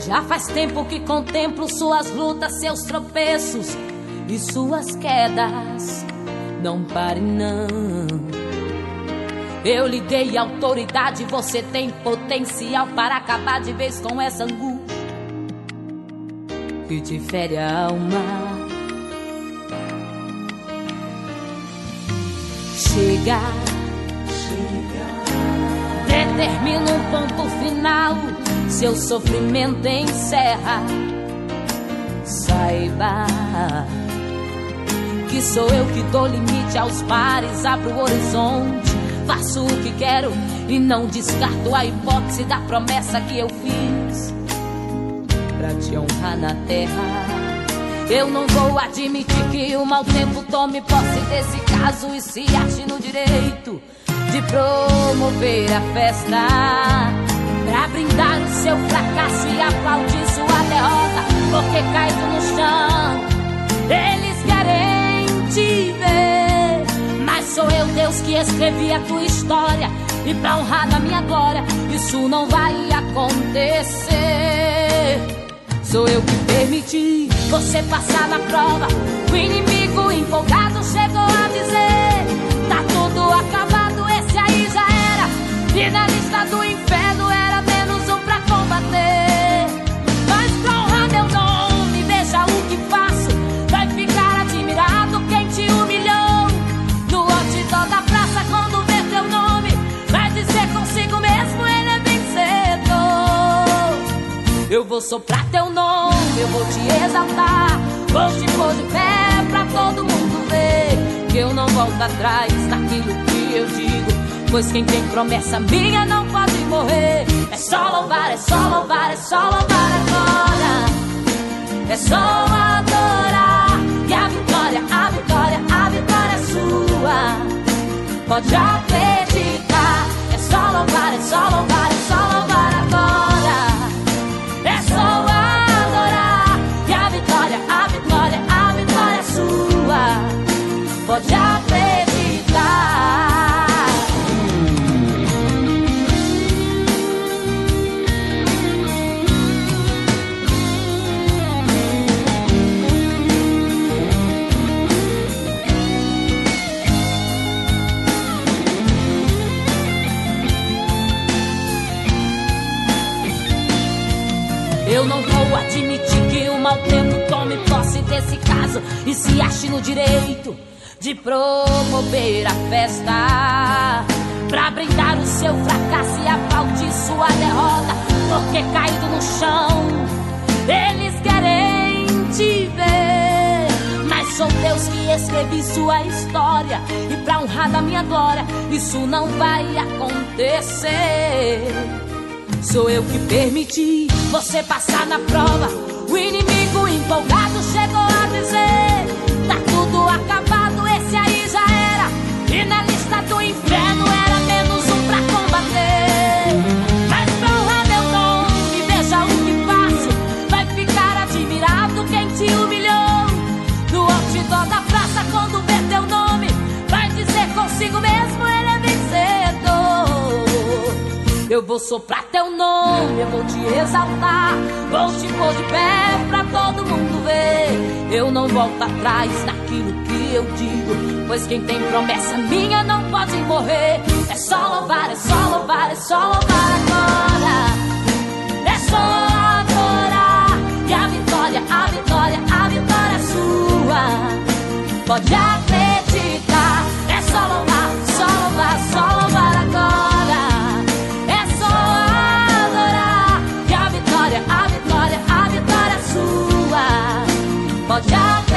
Já faz tempo que contemplo suas lutas, seus tropeços e suas quedas. Não pare, não. Eu lhe dei autoridade, você tem potencial para acabar de vez com essa angústia que te fere a alma. Chega, chega, determina um ponto final. Seu sofrimento encerra. Saiba que sou eu que dou limite aos mares, abro o horizonte, faço o que quero e não descarto a hipótese da promessa que eu fiz pra te honrar na terra. Eu não vou admitir que o mau tempo tome posse desse caso e se ache no direito de promover a festa. Pra brindar o seu fracasso e aplaudir sua derrota, porque caído no chão, eles querem te ver. Mas sou eu, Deus, que escrevi a tua história, e pra honrar a minha glória, isso não vai acontecer. Sou eu que permiti você passar na prova. O inimigo empolgado chegou a dizer: consigo mesmo: Ele é vencedor. Eu vou soprar teu nome, eu vou te exaltar. Vou te pôr de pé pra todo mundo ver que eu não volto atrás naquilo que eu digo. Pois quem tem promessa minha não pode morrer. É só louvar, é só louvar, é só louvar agora. É só adorar. E a vitória, a vitória, a vitória é sua. Pode acreditar. É só louvar, é Eu não vou admitir que o mau tempo tome posse desse caso e se ache no direito de promover a festa. Pra brindar o seu fracasso e aplaudir sua derrota, porque caído no chão, eles querem te ver. Mas sou Deus que escrevi sua história, e pra honrar da minha glória, isso não vai acontecer. Sou eu que permiti você passar na prova. Vou soprar teu nome, eu vou te exaltar, vou te pôr de pé pra todo mundo ver. Eu não volto atrás naquilo que eu digo, pois quem tem promessa minha não pode morrer. É só louvar, é só louvar, é só louvar agora. É só adorar, e a vitória, a vitória, a vitória é sua. Pode acreditar, que a